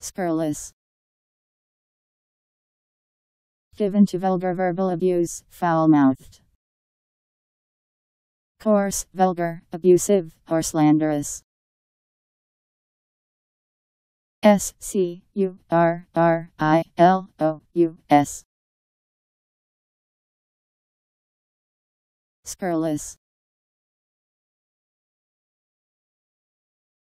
Scurrilous. Given to vulgar verbal abuse, foul mouthed. Coarse, vulgar, abusive, or slanderous. S C U R R I L O U S. Scurrilous.